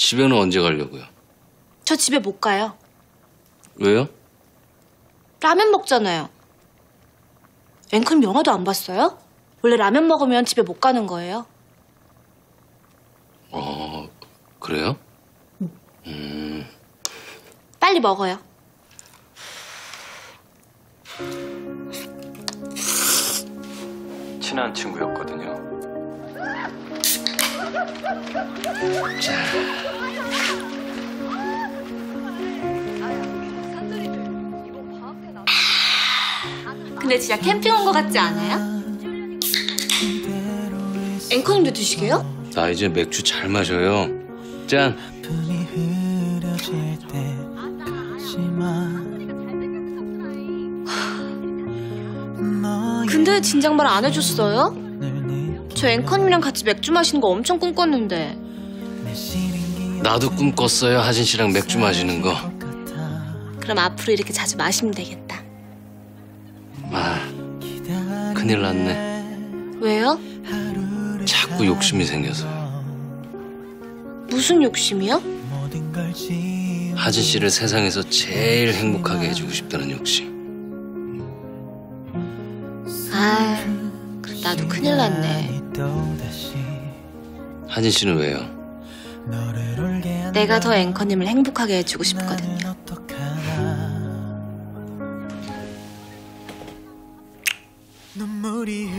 집에는 언제 가려고요? 저 집에 못 가요. 왜요? 라면 먹잖아요. 앵커님 영화도 안 봤어요? 원래 라면 먹으면 집에 못 가는 거예요. 어, 그래요? 빨리 먹어요. 친한 친구였거든요. 근데 진짜 캠핑 온 거 같지 않아요? 앵커님도 드시게요? 나 이제 맥주 잘 마셔요. 짠. 근데 진작 말 안 해줬어요? 저 앵커님이랑 같이 맥주 마시는 거 엄청 꿈꿨는데 나도 꿈 꿨어요. 하진 씨랑 맥주 마시는 거. 그럼 앞으로 이렇게 자주 마시면 되겠다. 아, 큰일 났네. 왜요? 자꾸 욕심이 생겨서요. 무슨 욕심이요? 하진 씨를 세상에서 제일 행복하게 해주고 싶다는 욕심. 아, 나도 큰일 났네. 하진 씨는 왜요? 내가 더 앵커님을 행복하게 해주고 싶거든요. 눈물이